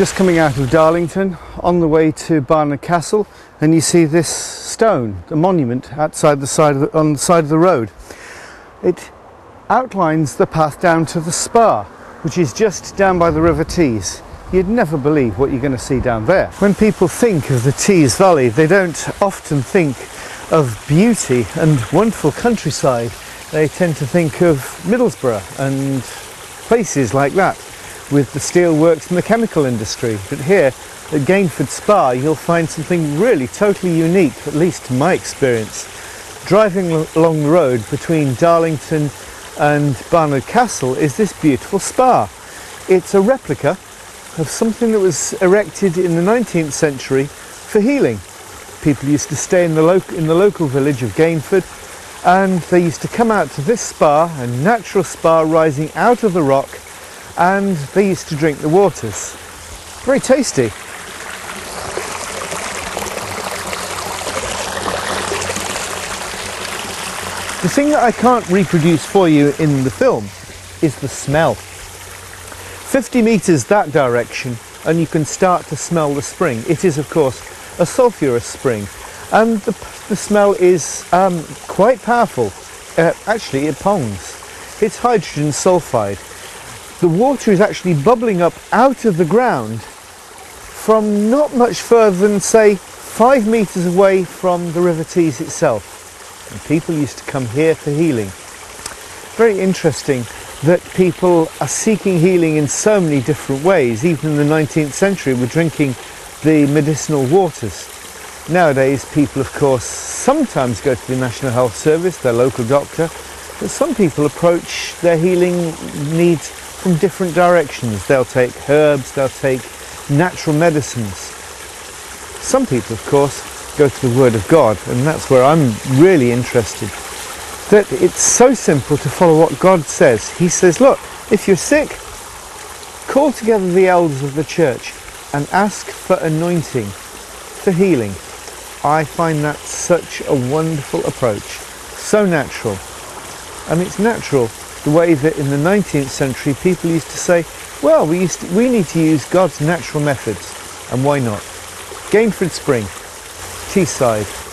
just coming out of Darlington on the way to Barnard Castle and you see this stone, a monument outside the side of the, on the side of the road. It outlines the path down to the spa, which is just down by the River Tees. You'd never believe what you're going to see down there. When people think of the Tees Valley, they don't often think of beauty and wonderful countryside. They tend to think of Middlesbrough and places like that with the steelworks and the chemical industry. But here at Gainford Spa, you'll find something really totally unique, at least in my experience. Driving along the road between Darlington and Barnard Castle is this beautiful spa. It's a replica of something that was erected in the 19th century for healing. People used to stay in the, lo- in the local village of Gainford and they used to come out to this spa, a natural spa rising out of the rock, and they used to drink the waters. Very tasty. The thing that I can't reproduce for you in the film is the smell. 50 metres that direction and you can start to smell the spring. It is of course a sulphurous spring and the, the smell is um, quite powerful. Uh, actually it pongs. It's hydrogen sulfide. The water is actually bubbling up out of the ground from not much further than say five metres away from the River Tees itself. And people used to come here for healing. Very interesting that people are seeking healing in so many different ways. Even in the 19th century, we're drinking the medicinal waters. Nowadays, people, of course, sometimes go to the National Health Service, their local doctor, but some people approach their healing needs from different directions. They'll take herbs, they'll take natural medicines. Some people, of course, go to the Word of God, and that's where I'm really interested that it's so simple to follow what God says. He says, look, if you're sick, call together the elders of the church and ask for anointing, for healing. I find that such a wonderful approach, so natural. And it's natural the way that in the 19th century people used to say, well, we, to, we need to use God's natural methods, and why not? Gainford Spring, Teesside,